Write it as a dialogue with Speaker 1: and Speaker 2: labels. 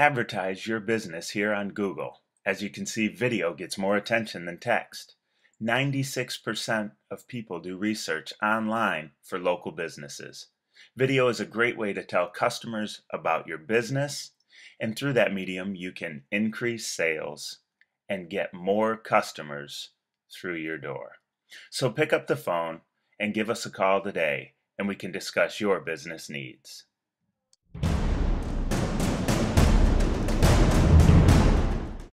Speaker 1: Advertise your business here on Google. As you can see, video gets more attention than text. 96% of people do research online for local businesses. Video is a great way to tell customers about your business, and through that medium, you can increase sales and get more customers through your door. So pick up the phone and give us a call today, and we can discuss your business needs.